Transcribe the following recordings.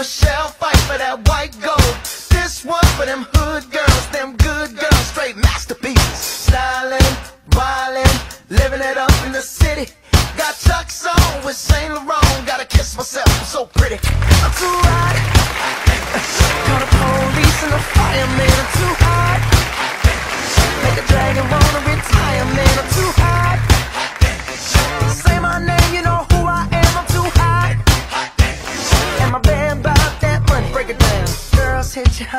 Michelle fight for that white gold. This one for them hood girls, them good girls, straight masterpieces. Styling, wildin', living it up in the city. Got Chuck's on with Saint Laurent.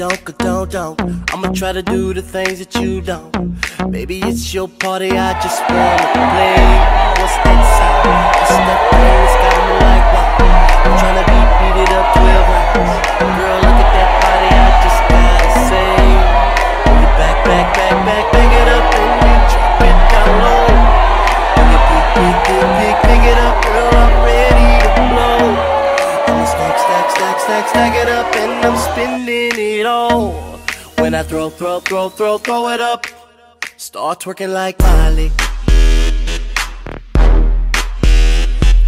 don't, cause don't, don't. I'ma try to do the things that you don't. Baby, it's your party, I just wanna play. What's that sound? What's that thing that's got me like, wow? I'm trying be beat it up 12 rounds. Girl, look at that body, I just gotta say. Bring it back, back, back, back, bang it up, and then drop it down low. Bring it, big, big, big, big, big it up, girl, I'm ready to blow. Stack, stack, stack, stack, stack it up, and I'm spinning it. When I throw, throw, throw, throw, throw it up, start twerking like Miley.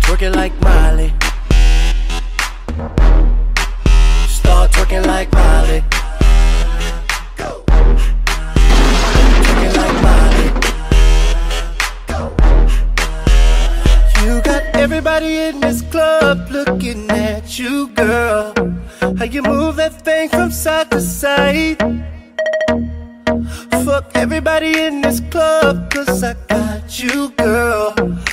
Twerking like Miley. Start twerking like Miley. Everybody in this club looking at you, girl. How you move that thing from side to side. Fuck everybody in this club, cause I got you, girl.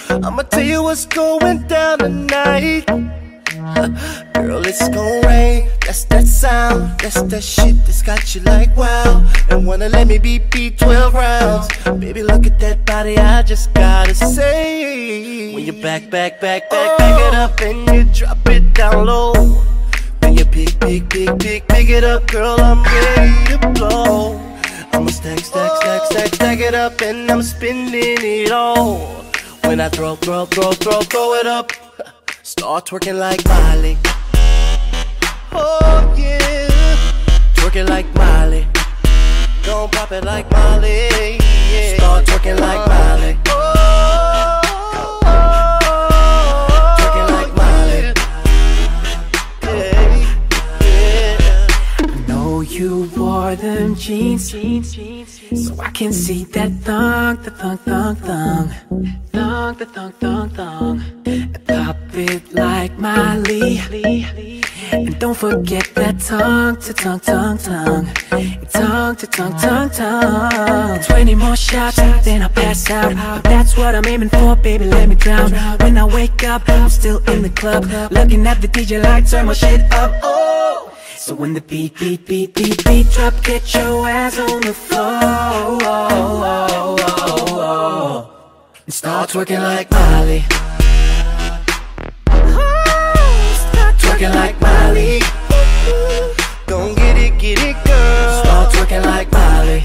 I'ma tell you what's going down tonight. Girl, it's gon' rain. That's that sound. That's that shit that's got you like wow. And wanna let me beat beat 12 rounds. Baby, look at that body. I just gotta say. When you back, back, back, back, back oh. it up and you drop it down low. When you pick, pick, pick, pick, pick it up, girl, I'm ready to blow. I'ma stack, stack, stack, stack, stack it up and I'm spending it all. When I throw, throw, throw, throw, throw it up. Start twerking like Miley. Oh yeah, twerking like Miley. Don't pop it like Miley. Yeah. Start twerking like Miley. Jeans, so I can see that thong, the thong, thong, thong, thong, the thong, thong, thong, and pop it like Miley. And don't forget that tongue to tongue, tongue, tongue, tongue to tongue, tongue, tongue. Twenty more shots, then I'll pass out. But that's what I'm aiming for, baby. Let me drown. When I wake up, I'm still in the club, looking at the DJ like turn my shit up. Oh. So when the beat, beat, beat, beat, beat drop, get your ass on the floor and start twerking like Miley. Start twerking like Miley. Don't get it, get it, girl. Start twerking like Molly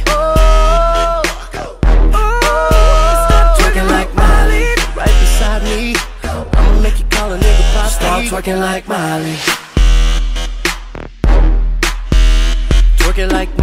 Starkin' like Miley. Start twerking like Miley. Like